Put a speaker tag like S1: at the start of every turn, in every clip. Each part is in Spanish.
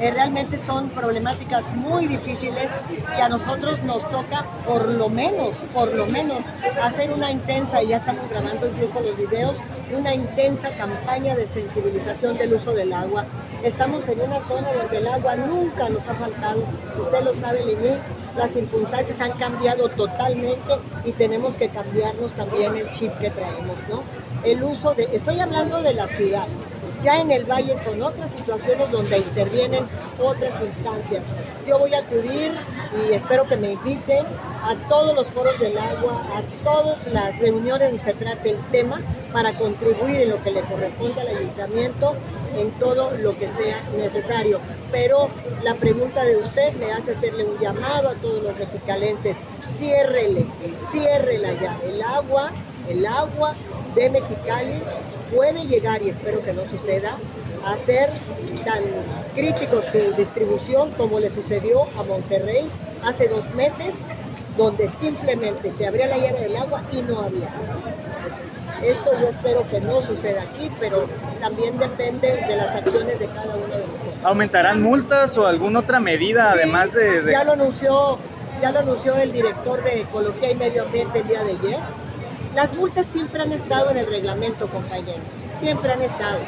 S1: Eh, realmente son problemáticas muy difíciles y a nosotros nos toca por lo menos, por lo menos, hacer una intensa, y ya estamos grabando incluso los videos, una intensa campaña de sensibilización del uso del agua. Estamos en una zona donde el agua nunca nos ha faltado, usted lo sabe, Lenín, las circunstancias han cambiado totalmente y tenemos que cambiarnos también el chip que traemos, ¿no? El uso de, estoy hablando de la ciudad, ya en el valle con otras situaciones donde intervienen otras instancias. Yo voy a acudir y espero que me inviten a todos los foros del agua, a todas las reuniones donde se trate el tema para contribuir en lo que le corresponde al ayuntamiento en todo lo que sea necesario. Pero la pregunta de usted me hace hacerle un llamado a todos los mexicalenses. Ciérrele, ciérrela ya. El agua, el agua de Mexicali puede llegar, y espero que no suceda, a ser tan crítico su distribución como le sucedió a Monterrey hace dos meses, donde simplemente se abría la llave del agua y no había Esto yo espero que no suceda aquí, pero también depende de las acciones de cada uno de nosotros.
S2: ¿Aumentarán multas o alguna otra medida además de, de...
S1: Ya lo anunció, ya lo anunció el director de Ecología y Medio Ambiente el día de ayer las multas siempre han estado en el reglamento, compañero. Siempre han estado.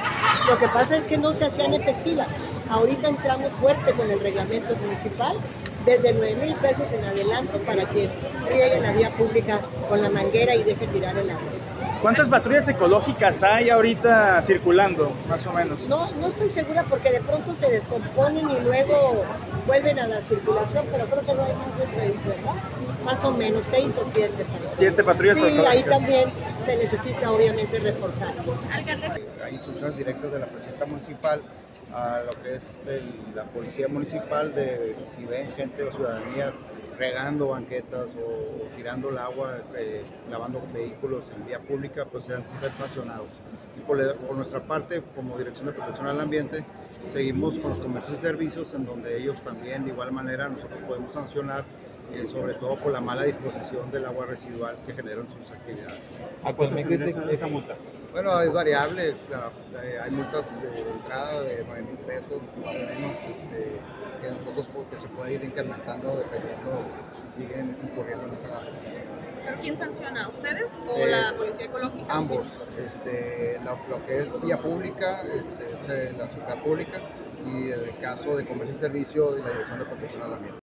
S1: Lo que pasa es que no se hacían efectivas. Ahorita entramos fuerte con el reglamento municipal, desde 9 mil pesos en adelante para que riegue la vía pública con la manguera y deje tirar el agua.
S2: ¿Cuántas patrullas ecológicas hay ahorita circulando, más o menos?
S1: No, no estoy segura porque de pronto se descomponen y luego vuelven a la circulación, pero creo que no hay más de seis, ¿verdad? Más o menos, seis o siete.
S2: Siete patrullas
S1: sí, ahí también se necesita obviamente reforzar.
S3: Hay instrucciones directas de la presidenta municipal a lo que es la policía municipal de si ven gente o ciudadanía regando banquetas o tirando el agua, eh, lavando vehículos en vía pública, pues sean ser sancionados. Y por, nuestra parte, como Dirección de Protección al Ambiente, seguimos con los comercios y servicios en donde ellos también de igual manera nosotros podemos sancionar eh, sobre todo por la mala disposición del agua residual que generan sus actividades.
S2: ¿A cuánto se esa multa?
S3: Bueno, es variable, eh, hay multas de, entrada de 9 mil pesos, más o menos, este, que nosotros que se puede ir incrementando dependiendo si siguen incurriendo en esa...
S4: ¿Pero quién sanciona? ¿Ustedes o eh, la Policía Ecológica?
S3: Ambos. Este, lo, que es vía pública este, es la seguridad pública y en el caso de comercio y servicio de la Dirección de Protección al Ambiente.